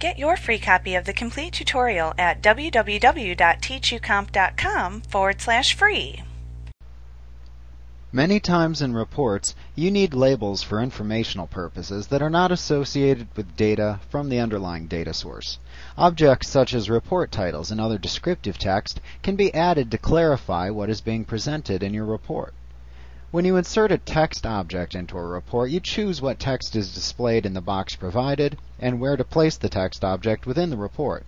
Get your free copy of the complete tutorial at www.teachucomp.com forward slash free. Many times in reports, you need labels for informational purposes that are not associated with data from the underlying data source. Objects such as report titles and other descriptive text can be added to clarify what is being presented in your report. When you insert a text object into a report, you choose what text is displayed in the box provided and where to place the text object within the report.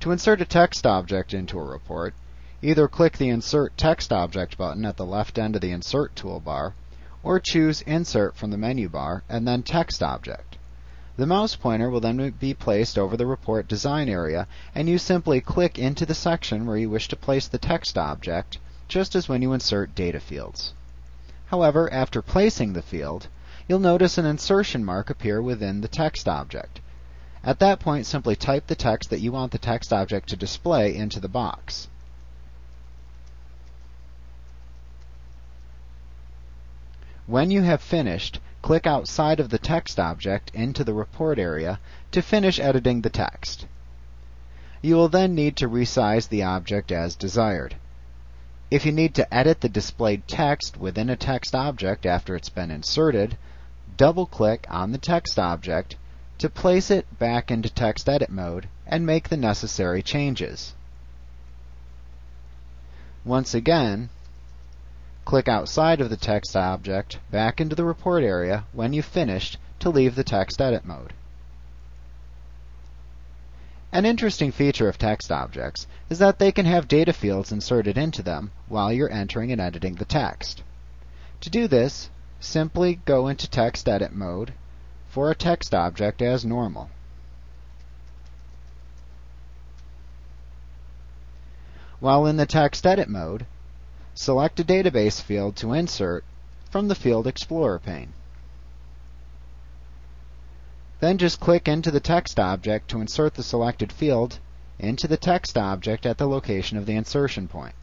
To insert a text object into a report, either click the Insert Text Object button at the left end of the Insert toolbar, or choose Insert from the menu bar and then Text Object. The mouse pointer will then be placed over the report design area, and you simply click into the section where you wish to place the text object, just as when you insert data fields. However, after placing the field, you'll notice an insertion mark appear within the text object. At that point, simply type the text that you want the text object to display into the box. When you have finished, click outside of the text object into the report area to finish editing the text. You will then need to resize the object as desired. If you need to edit the displayed text within a text object after it's been inserted, double-click on the text object to place it back into text edit mode and make the necessary changes. Once again, click outside of the text object back into the report area when you've finished to leave the text edit mode. An interesting feature of text objects is that they can have data fields inserted into them while you're entering and editing the text. To do this, simply go into text edit mode for a text object as normal. While in the text edit mode, select a database field to insert from the Field Explorer pane. Then just click into the text object to insert the selected field into the text object at the location of the insertion point.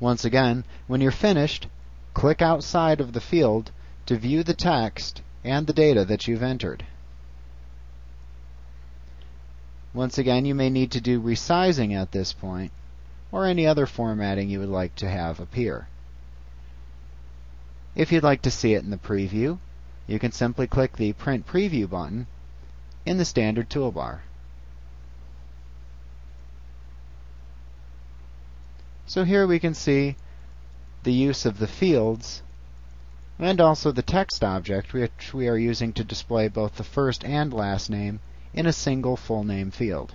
Once again, when you're finished, click outside of the field to view the text and the data that you've entered. Once again, you may need to do resizing at this point or any other formatting you would like to have appear. If you'd like to see it in the preview, you can simply click the Print Preview button in the standard toolbar. So here we can see the use of the fields and also the text object which we are using to display both the first and last name in a single full name field.